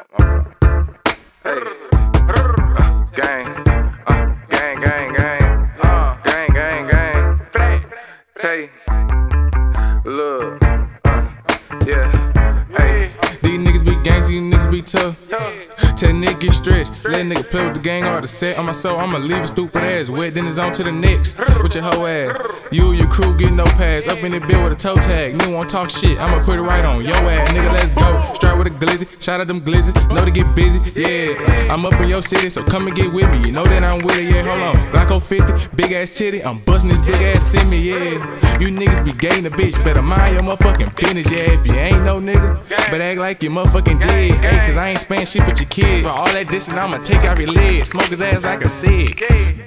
Hey. Uh, gang. Gang, gang, gang. Uh, gang, gang, gang. Play. Look. Uh, yeah. Tell nigga get stretched. Let nigga play with the gang or the set on my soul. I'ma leave a stupid ass wet, then it's on to the next. With your hoe ass. You and your crew get no pass. Up in the bill with a toe tag. Nigga won't talk shit. I'ma put it right on your ass. Nigga, let's go. Straight with a glizzy. Shout out them glizzies. Know to get busy. Yeah. I'm up in your city, so come and get with me. You know that I'm with it. Yeah, hold on. Glocko 50, big ass titty. I'm busting this big ass semi. Yeah. You niggas be gay a bitch. Better mind your motherfucking business. Yeah. If you ain't no nigga, but act like you motherfucking dead. I ain't spend shit with your kid. For all that distance, I'ma take out your leg. Smoke his ass like a cig.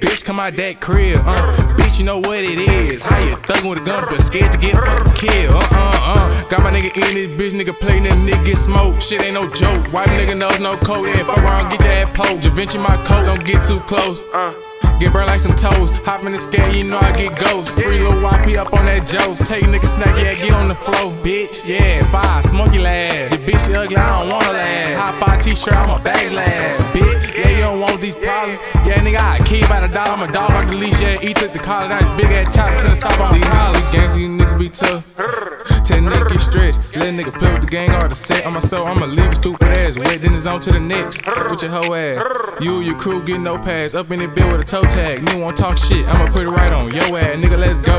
Bitch, come out that crib. Uh, bitch, you know what it is. How you thuggin' with a gun, but scared to get fucking killed. Uh, uh, uh. Got my nigga in this bitch, nigga play, that nigga get smoked. Shit ain't no joke. White nigga knows no code. Yeah, fuck around, get your ass poked. Javinci my coat, don't get too close. Uh. Get burned like some toast. Hop in the scale, you know I get ghost. Free little YP up on that joke. Take a nigga snack, yeah, get on the flow. Bitch, yeah, five, smoky last. Your bitch ugly, t-shirt, I'm a bag lad. Bitch, yeah, you don't want these problems. Yeah, nigga, I keep by the dollar. I'm a dog off the leash, yeah. E took the collar, that big ass chopper, finna stop on the collar. Gangs, you niggas be tough. Ten niggas get stretched. Let nigga play with the gang or the set on my soul. I'ma leave a stupid ass wet, then it's on to the next. With your hoe ass. You your crew get no pass. Up in the bill with a toe tag. You won't talk shit. I'ma put it right on your ass. Nigga, let's go.